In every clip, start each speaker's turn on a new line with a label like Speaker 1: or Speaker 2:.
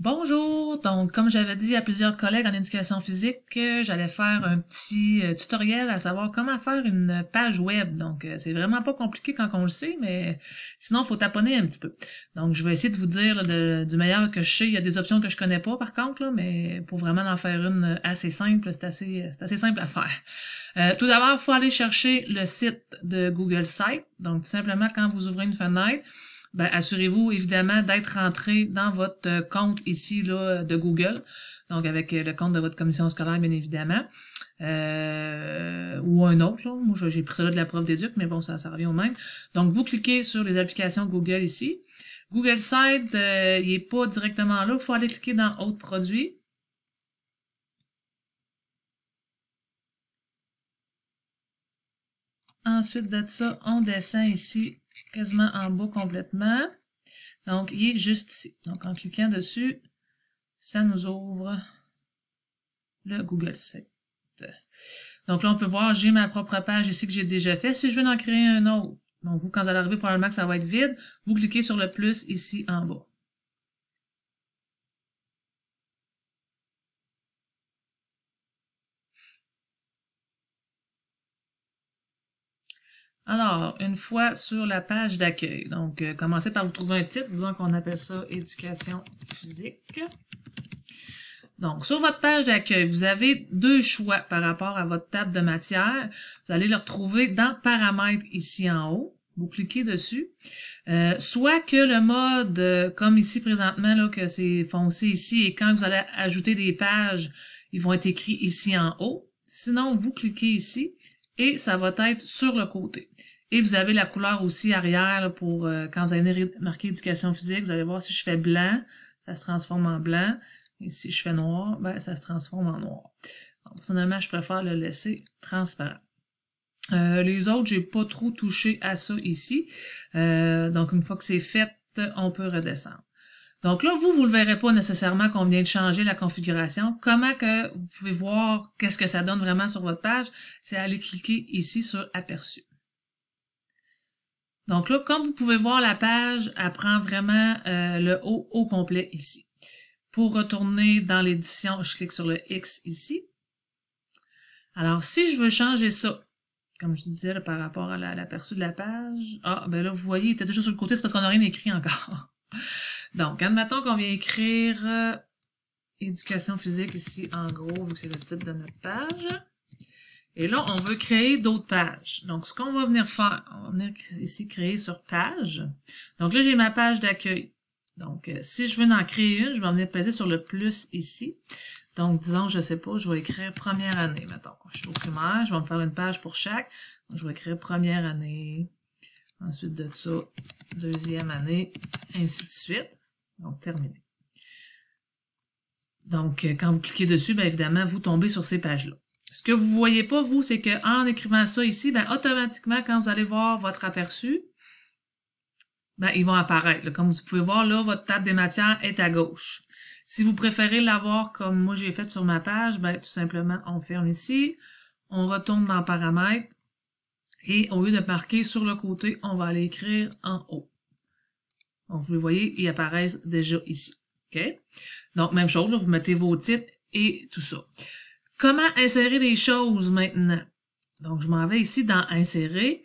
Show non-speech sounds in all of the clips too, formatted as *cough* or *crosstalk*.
Speaker 1: Bonjour, donc comme j'avais dit à plusieurs collègues en éducation physique, que j'allais faire un petit euh, tutoriel à savoir comment faire une page web. Donc euh, c'est vraiment pas compliqué quand on le sait, mais sinon faut taponner un petit peu. Donc je vais essayer de vous dire du meilleur que je sais. Il y a des options que je connais pas par contre, là, mais pour vraiment en faire une assez simple, c'est assez, simple à faire. Euh, tout d'abord, il faut aller chercher le site de Google Site. Donc tout simplement quand vous ouvrez une fenêtre, ben, assurez-vous évidemment d'être rentré dans votre euh, compte ici là, de Google, donc avec euh, le compte de votre commission scolaire bien évidemment, euh, ou un autre. Moi j'ai pris ça de la prof d'éduc, mais bon ça, ça revient au même. Donc vous cliquez sur les applications Google ici. Google Site, il n'est pas directement là, il faut aller cliquer dans Autres produits. Ensuite de ça, on descend ici quasiment en bas complètement. Donc, il est juste ici. Donc, en cliquant dessus, ça nous ouvre le Google Site. Donc là, on peut voir, j'ai ma propre page ici que j'ai déjà fait. Si je veux en créer un autre, donc vous, quand vous allez arriver, probablement que ça va être vide, vous cliquez sur le plus ici en bas. Alors, une fois sur la page d'accueil, donc euh, commencez par vous trouver un titre, disons qu'on appelle ça éducation physique. Donc, sur votre page d'accueil, vous avez deux choix par rapport à votre table de matière. Vous allez le retrouver dans paramètres ici en haut. Vous cliquez dessus. Euh, soit que le mode, euh, comme ici présentement, là, que c'est foncé ici, et quand vous allez ajouter des pages, ils vont être écrits ici en haut. Sinon, vous cliquez ici et ça va être sur le côté. Et vous avez la couleur aussi arrière pour euh, quand vous allez marquer éducation physique, vous allez voir si je fais blanc, ça se transforme en blanc. Et si je fais noir, ben, ça se transforme en noir. personnellement, je préfère le laisser transparent. Euh, les autres, j'ai pas trop touché à ça ici. Euh, donc, une fois que c'est fait, on peut redescendre. Donc là, vous, vous ne verrez pas nécessairement qu'on vient de changer la configuration. Comment que vous pouvez voir qu'est-ce que ça donne vraiment sur votre page? C'est aller cliquer ici sur Aperçu. Donc là, comme vous pouvez voir, la page, elle prend vraiment euh, le haut au complet ici. Pour retourner dans l'édition, je clique sur le X ici. Alors, si je veux changer ça, comme je disais par rapport à l'aperçu de la page, ah, ben là, vous voyez, il était déjà sur le côté, c'est parce qu'on n'a rien écrit encore. Donc, admettons qu'on vient écrire euh, éducation physique ici en gros, vu que c'est le titre de notre page. Et là, on veut créer d'autres pages. Donc, ce qu'on va venir faire, on va venir ici créer sur page. Donc là, j'ai ma page d'accueil. Donc, euh, si je veux en créer une, je vais venir peser sur le plus ici. Donc, disons, je sais pas, je vais écrire première année, mettons. Je suis au primaire, je vais me faire une page pour chaque. Donc, je vais écrire première année. Ensuite de ça, deuxième année, ainsi de suite. Donc, terminé. Donc, euh, quand vous cliquez dessus, bien évidemment, vous tombez sur ces pages-là. Ce que vous ne voyez pas, vous, c'est qu'en écrivant ça ici, ben, automatiquement, quand vous allez voir votre aperçu, ben, ils vont apparaître. Comme vous pouvez voir, là, votre table des matières est à gauche. Si vous préférez l'avoir comme moi j'ai fait sur ma page, ben, tout simplement, on ferme ici, on retourne dans Paramètres, et au lieu de marquer sur le côté, on va aller écrire en haut. Donc, vous le voyez, ils apparaissent déjà ici. OK? Donc, même chose, vous mettez vos titres et tout ça. Comment insérer des choses maintenant? Donc, je m'en vais ici dans Insérer.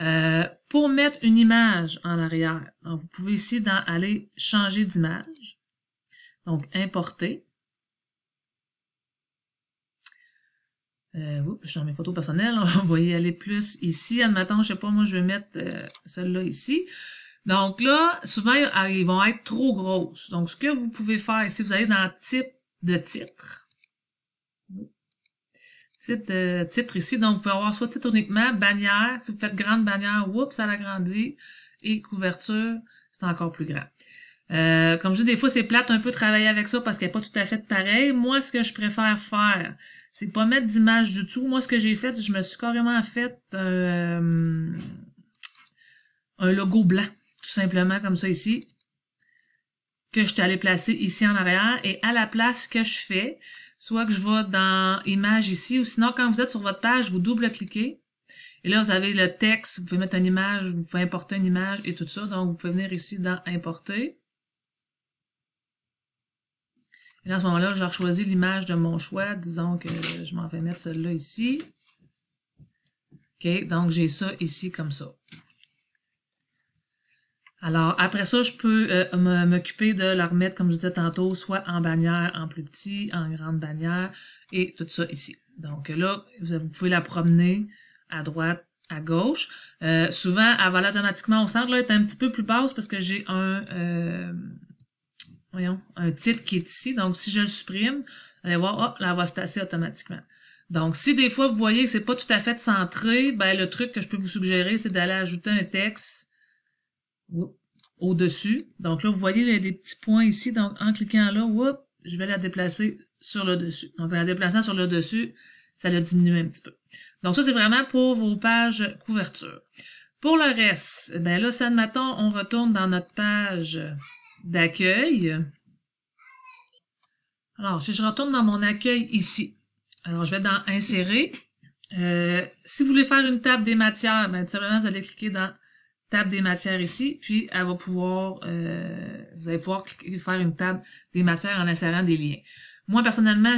Speaker 1: Euh, pour mettre une image en arrière, donc vous pouvez ici dans aller changer d'image. Donc, importer. Euh, oups, dans mes photos personnelles, on va y aller plus ici. Admettons, je sais pas, moi, je vais mettre euh, celle-là ici. Donc là, souvent, ah, ils vont être trop grosses. Donc, ce que vous pouvez faire ici, vous allez dans type de titre. Type de titre ici. Donc, vous pouvez avoir soit titre uniquement, bannière. Si vous faites grande bannière, oups, ça l'agrandit. Et couverture, c'est encore plus grand. Euh, comme je dis, des fois, c'est plate un peu travailler avec ça parce qu'elle n'est pas tout à fait pareil. Moi, ce que je préfère faire, c'est pas mettre d'image du tout. Moi, ce que j'ai fait, je me suis carrément fait euh, un logo blanc, tout simplement comme ça ici, que je suis allé placer ici en arrière. Et à la place que je fais, soit que je vais dans Image ici, ou sinon, quand vous êtes sur votre page, vous double-cliquez. Et là, vous avez le texte, vous pouvez mettre une image, vous pouvez importer une image et tout ça. Donc, vous pouvez venir ici dans Importer. Et à ce moment-là, je choisis l'image de mon choix. Disons que je m'en vais mettre celle-là ici. OK, donc j'ai ça ici comme ça. Alors, après ça, je peux euh, m'occuper de la remettre, comme je disais tantôt, soit en bannière, en plus petit, en grande bannière, et tout ça ici. Donc là, vous pouvez la promener à droite, à gauche. Euh, souvent, elle va automatiquement au centre. Là, elle est un petit peu plus basse parce que j'ai un, euh, voyons, un titre qui est ici. Donc, si je le supprime, allez voir, hop, là, elle va se placer automatiquement. Donc, si des fois, vous voyez que c'est pas tout à fait centré, ben, le truc que je peux vous suggérer, c'est d'aller ajouter un texte au-dessus. Donc là, vous voyez, il y a des petits points ici. Donc, en cliquant là, whoop, je vais la déplacer sur le dessus. Donc, en la déplaçant sur le dessus, ça l'a diminué un petit peu. Donc, ça, c'est vraiment pour vos pages couverture. Pour le reste, ben là, ça, admettons, on retourne dans notre page d'accueil. Alors, si je retourne dans mon accueil ici, alors je vais dans Insérer. Euh, si vous voulez faire une table des matières, ben, tout simplement, vous allez cliquer dans Table des matières ici, puis elle va pouvoir, euh, vous allez pouvoir cliquer, faire une table des matières en insérant des liens. Moi, personnellement,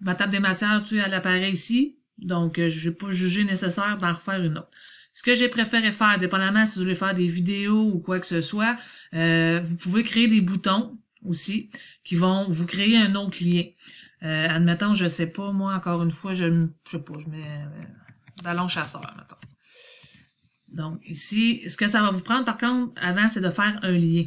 Speaker 1: ma table des matières, tu elle apparaît ici, donc euh, je n'ai pas jugé nécessaire d'en refaire une autre. Ce que j'ai préféré faire, dépendamment si vous voulez faire des vidéos ou quoi que ce soit, euh, vous pouvez créer des boutons aussi qui vont vous créer un autre lien. Euh, admettons, je sais pas, moi, encore une fois, je, je sais pas, je mets euh, ballon chasseur, mettons. Donc, ici, ce que ça va vous prendre, par contre, avant, c'est de faire un lien.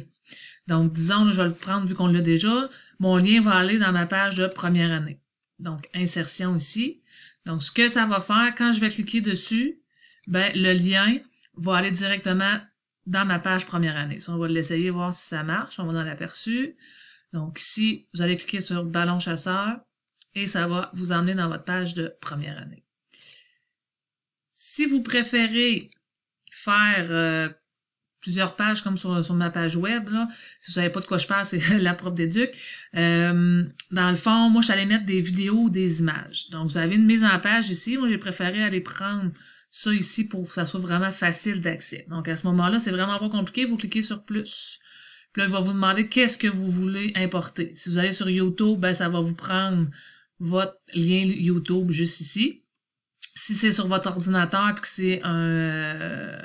Speaker 1: Donc, disons, je vais le prendre vu qu'on l'a déjà. Mon lien va aller dans ma page de première année. Donc, insertion ici. Donc, ce que ça va faire, quand je vais cliquer dessus, ben, le lien va aller directement dans ma page première année. on va l'essayer, voir si ça marche. On va dans l'aperçu. Donc, ici, vous allez cliquer sur ballon chasseur et ça va vous emmener dans votre page de première année. Si vous préférez faire euh, plusieurs pages comme sur, ma page web. Là. Si vous savez pas de quoi je parle, c'est *laughs* la propre d'éduc. Euh, dans le fond, moi, je allais mettre des vidéos ou des images. Donc, vous avez une mise en page ici. Moi, j'ai préféré aller prendre ça ici pour que ça soit vraiment facile d'accès. Donc, à ce moment-là, c'est vraiment pas compliqué. Vous cliquez sur plus. Puis là, il va vous demander qu'est-ce que vous voulez importer. Si vous allez sur YouTube, ben, ça va vous prendre votre lien YouTube juste ici. Si c'est sur votre ordinateur et que c'est un, euh,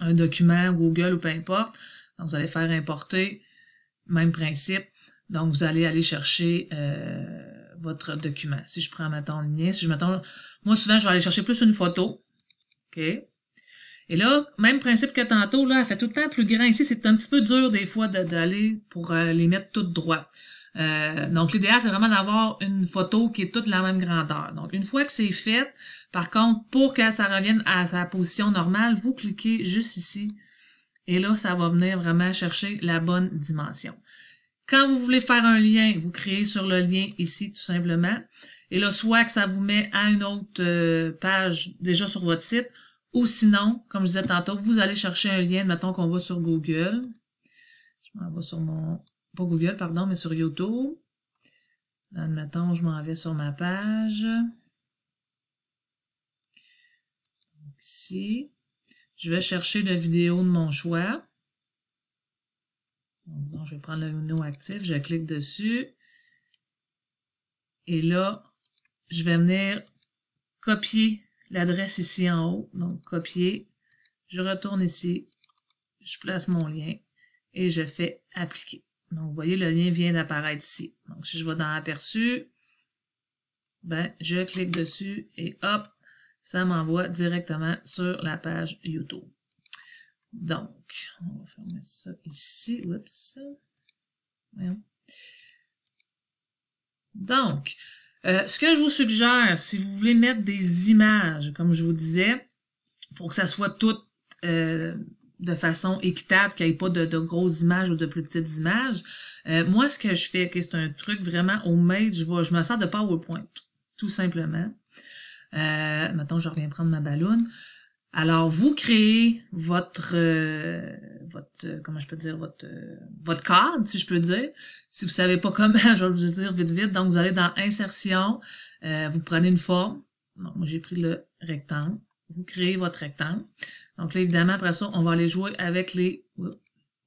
Speaker 1: un document Google ou peu importe, donc vous allez faire importer, même principe. Donc vous allez aller chercher euh, votre document. Si je prends maintenant le lien, si je m'attends, moi souvent je vais aller chercher plus une photo. Et là, même principe que tantôt, là, elle fait tout le temps plus grand ici. C'est un petit peu dur des fois d'aller pour euh, les mettre toutes droites. Euh, donc, l'idéal, c'est vraiment d'avoir une photo qui est toute la même grandeur. Donc, une fois que c'est fait, par contre, pour que ça revienne à sa position normale, vous cliquez juste ici. Et là, ça va venir vraiment chercher la bonne dimension. Quand vous voulez faire un lien, vous créez sur le lien ici, tout simplement. Et là, soit que ça vous met à une autre euh, page déjà sur votre site, ou sinon, comme je disais tantôt, vous allez chercher un lien, mettons qu'on va sur Google. Je m'en vais sur mon pas Google, pardon, mais sur YouTube. Admettons, je m'en vais sur ma page. ici, je vais chercher la vidéo de mon choix. je vais prendre le Uno actif, je clique dessus. Et là, je vais venir copier l'adresse ici en haut. Donc, copier. Je retourne ici. Je place mon lien et je fais appliquer. Donc, vous voyez, le lien vient d'apparaître ici. Donc, si je vais dans Aperçu, ben, je clique dessus et hop, ça m'envoie directement sur la page YouTube. Donc, on va fermer ça ici. Oups. Donc, euh, ce que je vous suggère, si vous voulez mettre des images, comme je vous disais, pour que ça soit tout euh, de façon équitable, qu'il n'y ait pas de, grosses images ou de plus petites images. Euh, moi, ce que je fais, c'est un truc vraiment au maître, je, je me sers de PowerPoint, tout simplement. Euh, maintenant, je reviens prendre ma ballonne. Alors, vous créez votre, euh, votre, comment je peux dire, votre, votre cadre, si je peux dire. Si vous savez pas comment, *laughs* je vais vous dire vite vite. Donc, vous allez dans Insertion, vous prenez une forme. Donc, moi, j'ai pris le rectangle. Vous créez votre rectangle. Donc là, évidemment, après ça, on va aller jouer avec les,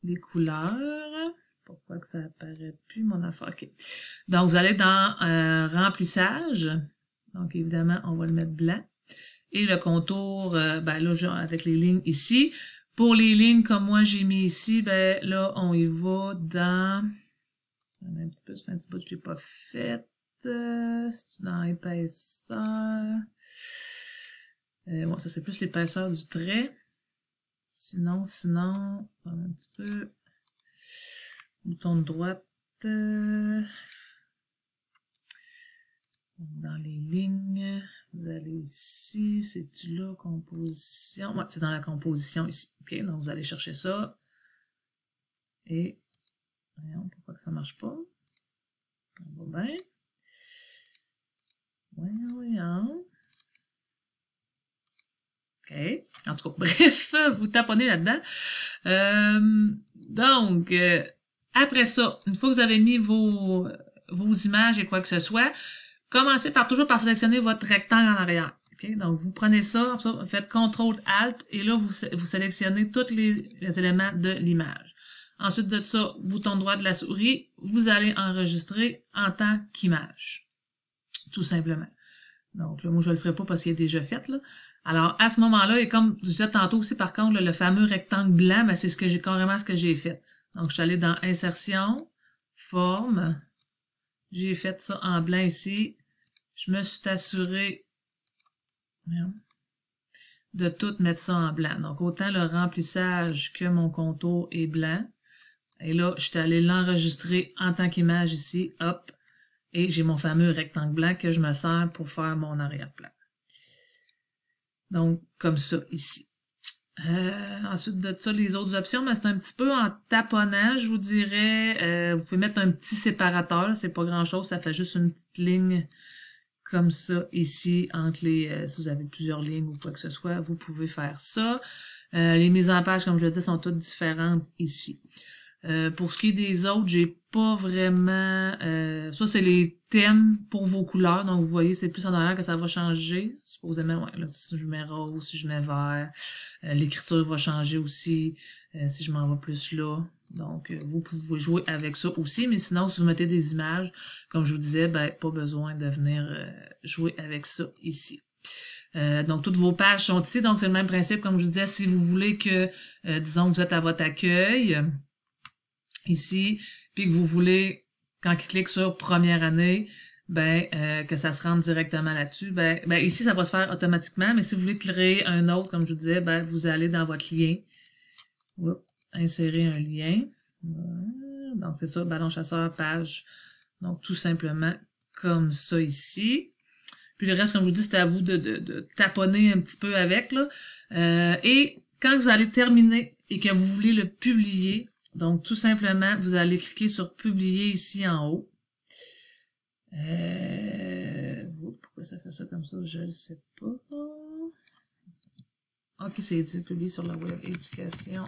Speaker 1: les couleurs. pourquoi que ça apparaît plus mon affaire? OK. Donc, vous allez dans euh, remplissage. Donc, évidemment, on va le mettre blanc. Et le contour, euh, ben là, avec les lignes ici. Pour les lignes comme moi j'ai mis ici, ben là, on y va dans... Un petit peu, fait un petit bout je l'ai pas fait. Euh, c'est dans épaisseur. Euh, bon, ça c'est plus l'épaisseur du trait. Sinon, sinon, un petit peu. Bouton de droite. Euh, dans les lignes, vous allez ici, c'est-tu là, composition? Ouais, c'est dans la composition ici. OK, donc vous allez chercher ça. Et, voyons, pourquoi que ça marche pas? Ça va bien. Voyons, voyons. OK. En tout cas, *laughs* bref, vous taponnez là-dedans. Euh, donc, euh, après ça, une fois que vous avez mis vos, vos images et quoi que ce soit, commencez par toujours par sélectionner votre rectangle en arrière. Donc, vous prenez ça, vous faites CTRL-ALT et là, vous, sélectionnez tous les, éléments de l'image. Ensuite de ça, bouton droit de la souris, vous allez enregistrer en tant qu'image. Tout simplement. Donc, là, moi, je le ferai pas parce qu'il est déjà fait. Là. Alors, à ce moment-là, et comme je disais tantôt aussi, par contre, le fameux rectangle blanc, ben, c'est ce que j'ai carrément ce que j'ai fait. Donc, je suis allée dans Insertion, Forme. J'ai fait ça en blanc ici. Je me suis assuré de tout mettre ça en blanc. Donc, autant le remplissage que mon contour est blanc. Et là, je suis allé l'enregistrer en tant qu'image ici. Hop. Et j'ai mon fameux rectangle blanc que je me sers pour faire mon arrière-plan. Donc, comme ça, ici. Euh, ensuite de ça, les autres options, mais c'est un petit peu en taponnage, je vous dirais. Euh, vous pouvez mettre un petit séparateur, c'est pas grand-chose, ça fait juste une petite ligne comme ça ici, entre les, euh, si vous avez plusieurs lignes ou quoi que ce soit, vous pouvez faire ça. les mises en page, comme je le dis, sont toutes différentes ici. Euh, pour ce qui est des autres, j'ai pas vraiment... Euh, ça, c'est les thèmes pour vos couleurs. Donc, vous voyez, c'est plus en arrière que ça va changer. Supposément, ouais, là, si je mets rose, si je mets vert, euh, l'écriture va changer aussi si je m'en vais plus là. Donc, vous pouvez jouer avec ça aussi. Mais sinon, si vous mettez des images, comme je vous disais, ben, pas besoin de venir jouer avec ça ici. donc, toutes vos pages sont ici. Donc, c'est le même principe, comme je vous disais, si vous voulez que, disons, vous êtes à votre accueil, ici, puis que vous voulez, quand il clique sur première année, ben euh, que ça se rende directement là-dessus, ben, ben, ici, ça va se faire automatiquement, mais si vous voulez créer un autre, comme je vous disais, ben vous allez dans votre lien, insérer un lien, donc c'est ça, ballon chasseur, page, donc tout simplement comme ça ici. Puis le reste, comme je vous dis, c'est à vous de, de, taponner un petit peu avec, là. Euh, et quand vous allez terminer et que vous voulez le publier, donc, tout simplement, vous allez cliquer sur Publier ici en haut. Euh, pourquoi ça fait ça comme ça? Je ne sais pas. Ok, c'est publié sur la web éducation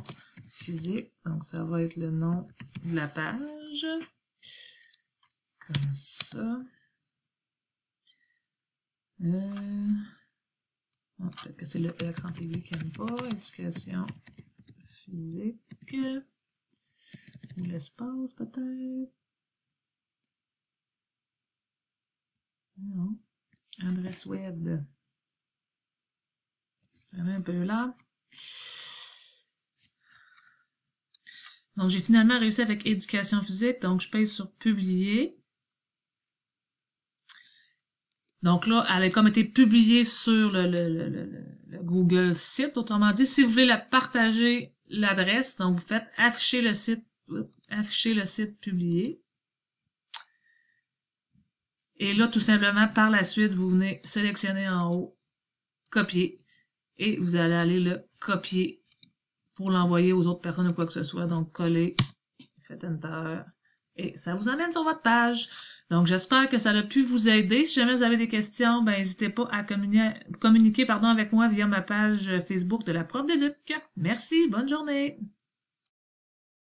Speaker 1: physique. Donc, ça va être le nom de la page. Comme ça. Euh, Peut-être que c'est le accent TV qui n'aime pas. Éducation physique l'espace, peut-être? Non. Adresse web. un peu là. Donc, j'ai finalement réussi avec éducation physique. Donc, je paye sur publier. Donc là, elle a comme été publiée sur le, le, Google site. Autrement dit, si vous voulez la partager l'adresse, donc vous faites afficher le site afficher le site publié. Et là, tout simplement, par la suite, vous venez sélectionner en haut, copier, et vous allez aller le copier pour l'envoyer aux autres personnes ou quoi que ce soit. Donc, coller, faites Enter, et ça vous amène sur votre page. Donc, j'espère que ça a pu vous aider. Si jamais vous avez des questions, ben, n'hésitez pas à communiquer, communiquer pardon, avec moi via ma page Facebook de la prof d'éduc. Merci, bonne journée!